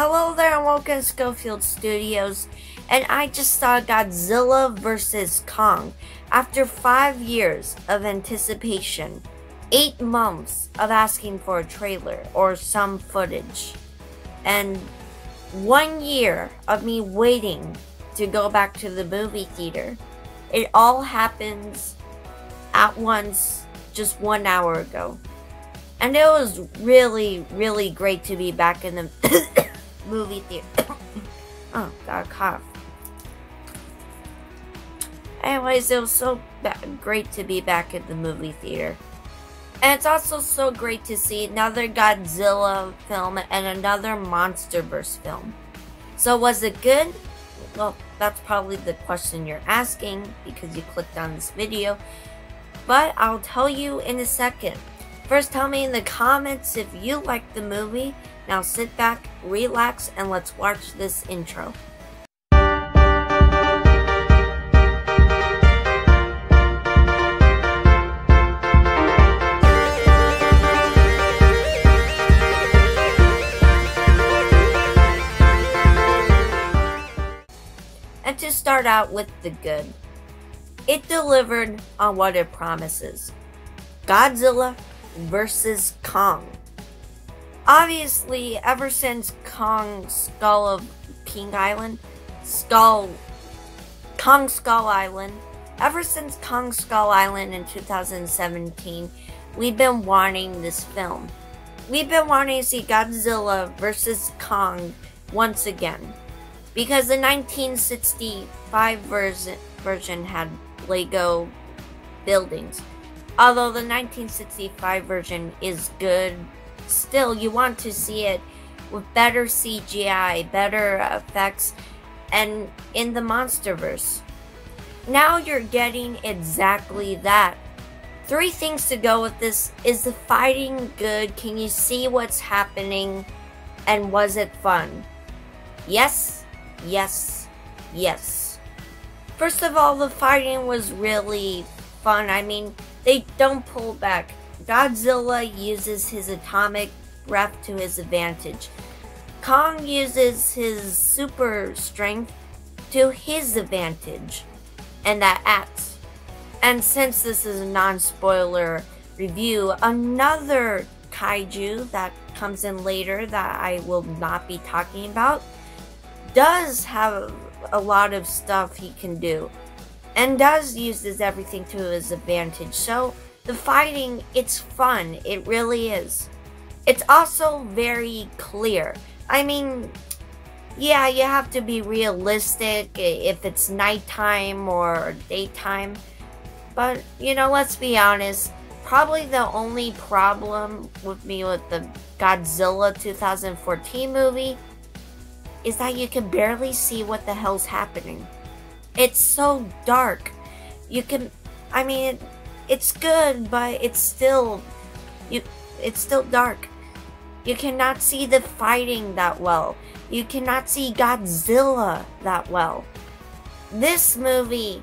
Hello there and welcome to Scofield Studios. And I just saw Godzilla vs. Kong. After five years of anticipation, eight months of asking for a trailer or some footage, and one year of me waiting to go back to the movie theater, it all happens at once just one hour ago. And it was really, really great to be back in the movie theater. oh, got a cough. Anyways, it was so great to be back in the movie theater. And it's also so great to see another Godzilla film and another MonsterVerse film. So was it good? Well, that's probably the question you're asking because you clicked on this video. But I'll tell you in a second. First, tell me in the comments if you liked the movie. Now sit back, relax, and let's watch this intro. And to start out with the good, it delivered on what it promises Godzilla versus Kong. Obviously, ever since Kong Skull of King Island, Skull, Kong Skull Island, ever since Kong Skull Island in 2017, we've been wanting this film. We've been wanting to see Godzilla versus Kong once again. Because the 1965 version, version had Lego buildings. Although the 1965 version is good, still you want to see it with better CGI, better effects, and in the Monsterverse. Now you're getting exactly that. Three things to go with this. Is the fighting good? Can you see what's happening? And was it fun? Yes, yes, yes. First of all, the fighting was really fun. I mean, they don't pull back. Godzilla uses his atomic breath to his advantage. Kong uses his super strength to his advantage. And that acts. And since this is a non spoiler review, another kaiju that comes in later that I will not be talking about does have a lot of stuff he can do and does uses everything to his advantage. So the fighting, it's fun. It really is. It's also very clear. I mean, yeah, you have to be realistic if it's nighttime or daytime. But, you know, let's be honest. Probably the only problem with me with the Godzilla 2014 movie is that you can barely see what the hell's happening. It's so dark. You can, I mean, it, it's good, but it's still, you, it's still dark. You cannot see the fighting that well. You cannot see Godzilla that well. This movie,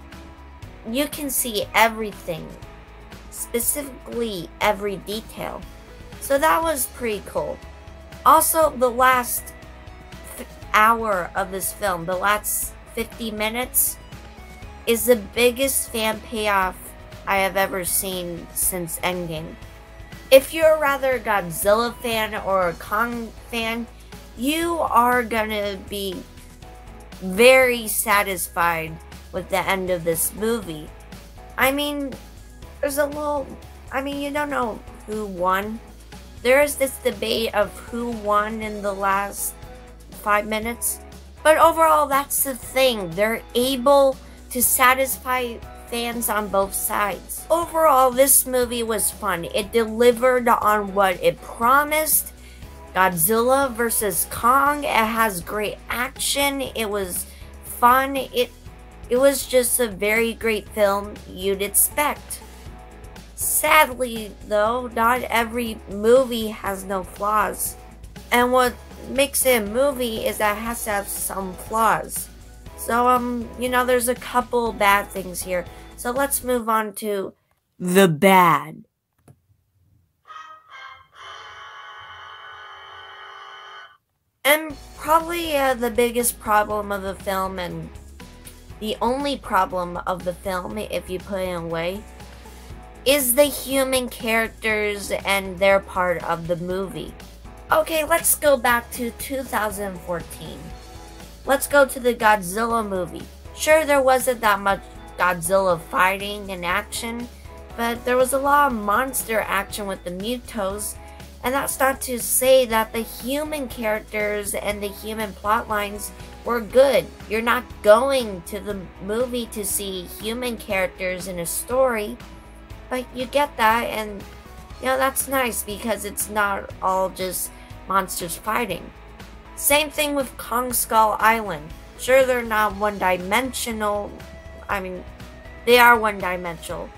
you can see everything, specifically every detail. So that was pretty cool. Also, the last hour of this film, the last 50 minutes, is the biggest fan payoff I have ever seen since Endgame. If you're rather a Godzilla fan or a Kong fan, you are gonna be very satisfied with the end of this movie. I mean, there's a little. I mean, you don't know who won. There is this debate of who won in the last five minutes. But overall, that's the thing. They're able to satisfy fans on both sides. Overall, this movie was fun. It delivered on what it promised. Godzilla versus Kong. It has great action. It was fun. It it was just a very great film you'd expect. Sadly, though, not every movie has no flaws. And what makes it a movie is that it has to have some flaws. So, um, you know, there's a couple bad things here. So let's move on to the bad. And probably uh, the biggest problem of the film, and the only problem of the film, if you put it away, is the human characters and their part of the movie. Okay, let's go back to 2014. Let's go to the Godzilla movie. Sure, there wasn't that much Godzilla fighting and action, but there was a lot of monster action with the Mutos, and that's not to say that the human characters and the human plot lines were good. You're not going to the movie to see human characters in a story, but you get that, and you know, that's nice because it's not all just monsters fighting. Same thing with Kong Skull Island. Sure, they're not one dimensional. I mean, they are one dimensional.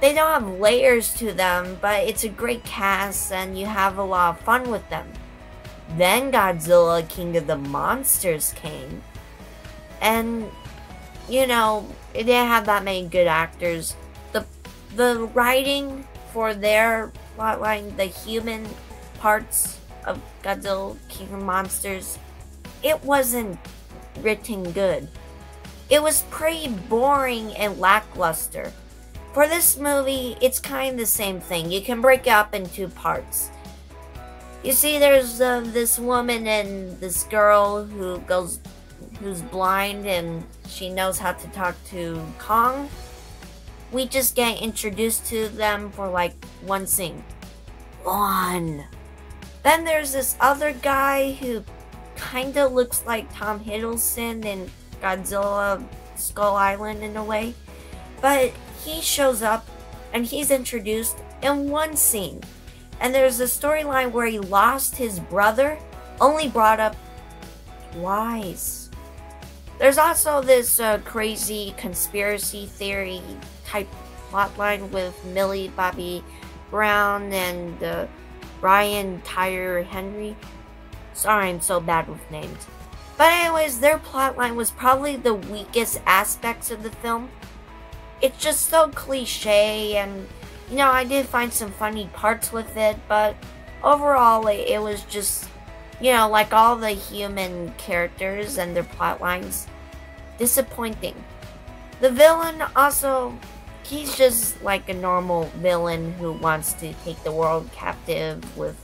They don't have layers to them, but it's a great cast and you have a lot of fun with them. Then Godzilla King of the Monsters came. And, you know, it didn't have that many good actors. The, the writing for their plotline, the human parts of Godzilla King of Monsters, it wasn't written good. It was pretty boring and lackluster. For this movie, it's kind of the same thing. You can break it up in two parts. You see, there's uh, this woman and this girl who goes, who's blind and she knows how to talk to Kong. We just get introduced to them for like one scene. One. Then there's this other guy who kinda looks like Tom Hiddleston in Godzilla Skull Island in a way. But he shows up and he's introduced in one scene. And there's a storyline where he lost his brother, only brought up twice. There's also this uh, crazy conspiracy theory type plotline with Millie Bobby Brown and uh, Brian Tyree Henry. Sorry, I'm so bad with names. But anyways, their plotline was probably the weakest aspects of the film. It's just so cliche and, you know, I did find some funny parts with it, but overall it was just, you know, like all the human characters and their plotlines, disappointing. The villain also he's just like a normal villain who wants to take the world captive with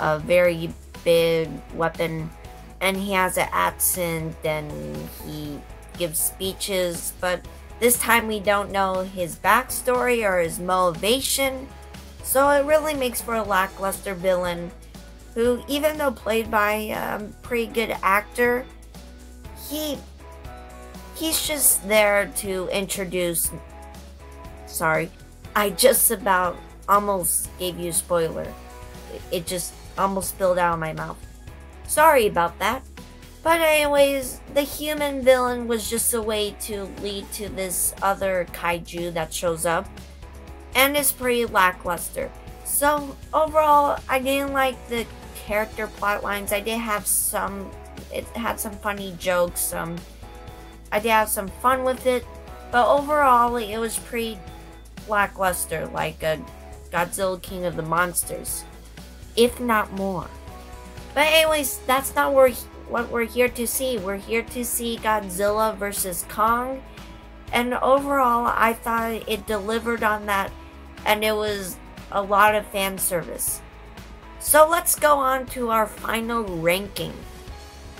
a very big weapon. And he has an accent and he gives speeches but this time we don't know his backstory or his motivation. So it really makes for a lackluster villain who even though played by a pretty good actor he he's just there to introduce Sorry. I just about almost gave you a spoiler. It just almost spilled out of my mouth. Sorry about that. But anyways, the human villain was just a way to lead to this other kaiju that shows up. And it's pretty lackluster. So overall, I didn't like the character plot lines. I did have some, it had some funny jokes. Some, I did have some fun with it. But overall, it was pretty lackluster like a Godzilla King of the Monsters, if not more. But anyways, that's not where, what we're here to see. We're here to see Godzilla versus Kong. And overall, I thought it delivered on that, and it was a lot of fan service. So let's go on to our final ranking.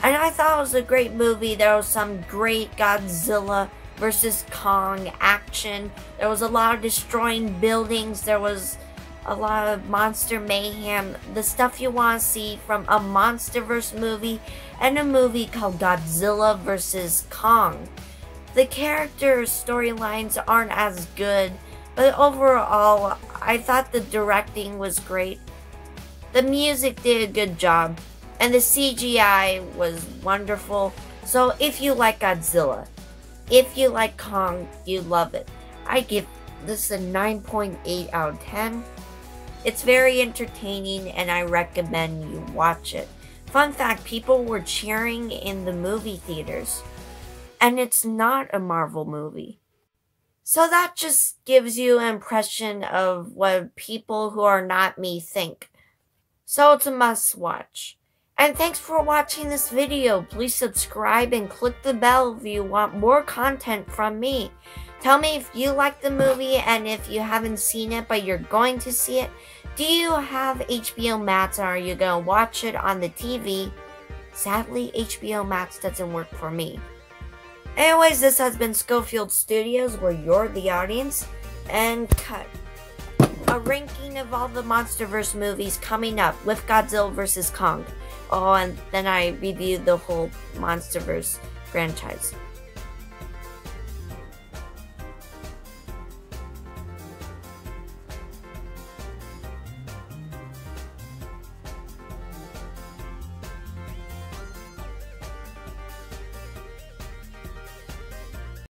And I thought it was a great movie. There was some great Godzilla versus Kong action. There was a lot of destroying buildings. There was a lot of monster mayhem. The stuff you want to see from a MonsterVerse movie and a movie called Godzilla vs. Kong. The character storylines aren't as good, but overall, I thought the directing was great. The music did a good job, and the CGI was wonderful. So if you like Godzilla, if you like Kong, you love it. I give this a 9.8 out of 10. It's very entertaining and I recommend you watch it. Fun fact, people were cheering in the movie theaters. And it's not a Marvel movie. So that just gives you an impression of what people who are not me think. So it's a must watch. And thanks for watching this video. Please subscribe and click the bell if you want more content from me. Tell me if you like the movie and if you haven't seen it but you're going to see it. Do you have HBO Max or are you going to watch it on the TV? Sadly, HBO Max doesn't work for me. Anyways, this has been Scofield Studios where you're the audience. And cut a ranking of all the MonsterVerse movies coming up with Godzilla vs. Kong. Oh, and then I reviewed the whole MonsterVerse franchise.